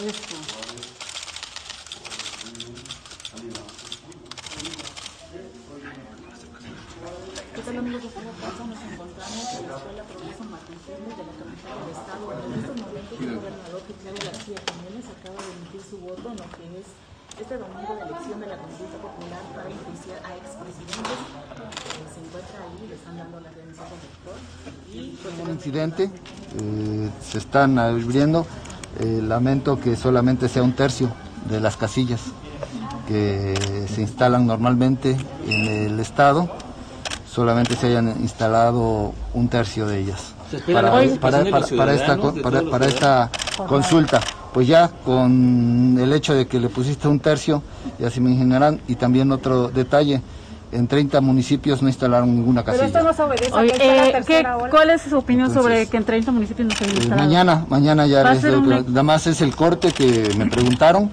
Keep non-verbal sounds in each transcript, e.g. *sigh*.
Esto. ¿Qué tal amigos de Fuego Casa? Nos encontramos en la Escuela Progreso Martínez de la capital del Estado. En estos momentos el gobernador Claudio García Jiménez acaba de emitir su voto en lo que es este domingo de elección de la consulta popular para enjuiciar a expresidentes. Eh, se encuentra ahí, le están dando la credencial al doctor. Y pues, un incidente, eh, se están abriendo. Eh, lamento que solamente sea un tercio de las casillas que se instalan normalmente en el estado, solamente se hayan instalado un tercio de ellas. Para, para- para- para esta, co- para- para esta consulta. Pues ya con el hecho de que le pusiste un tercio, ya se imaginarán, y también otro detalle, en 30 municipios no instalaron ninguna Pero casilla. esto no se obedece a Oye, la eh, ¿qué- ola. ¿Cuál es su opinión Entonces, sobre que en 30 municipios no se Eh, instalan? mañana, mañana ya les doy- nada más es el corte que me preguntaron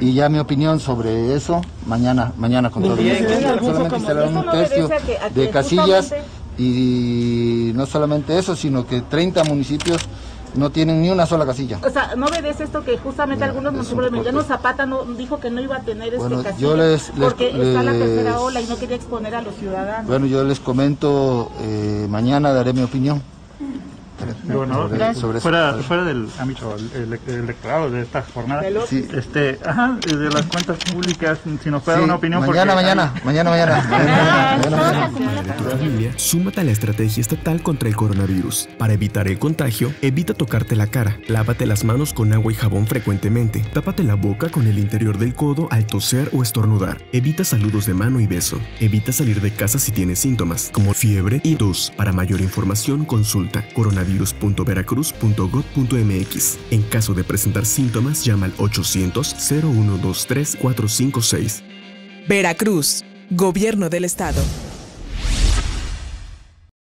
y ya mi opinión sobre eso mañana, mañana con todo. Solamente instalaron un no tercio obedece a que- a que de casillas justamente- y no solamente eso, sino que 30 municipios no tienen ni una sola casilla. O sea, no obedece esto que justamente No, algunos municipios, reporte. Zapata no, dijo que no iba a tener este Bueno, casilla yo les- les- porque está la les- tercera ola y no quería exponer a los ciudadanos. Bueno, yo les comento, eh, mañana daré mi opinión. Gobernador, sobre- sobre eso. fuera, fuera del ámbito ele- electoral de esta jornada. Sí. este, ajá, de las cuentas públicas, si nos puede dar Sí, una opinión. mañana, porque mañana, mañana, *laughs* mañana, mañana, mañana, mañana. súmate a la estrategia estatal contra el coronavirus. Para evitar el contagio, evita tocarte la cara, lávate las manos con agua y jabón frecuentemente, tápate la boca con el interior del codo al toser o estornudar, evita saludos de mano y beso, evita salir de casa si tienes síntomas como fiebre y tos. Para mayor información, consulta coronavirus.veracruz.gov.mx. En caso de presentar síntomas, llama al 800 0123 456. Veracruz, Gobierno del Estado.